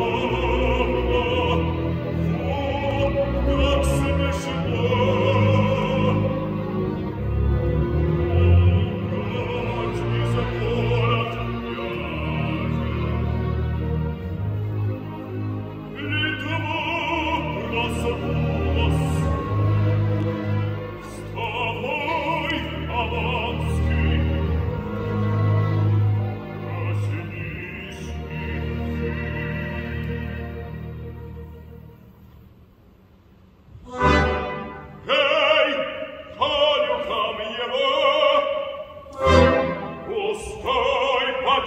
Oh,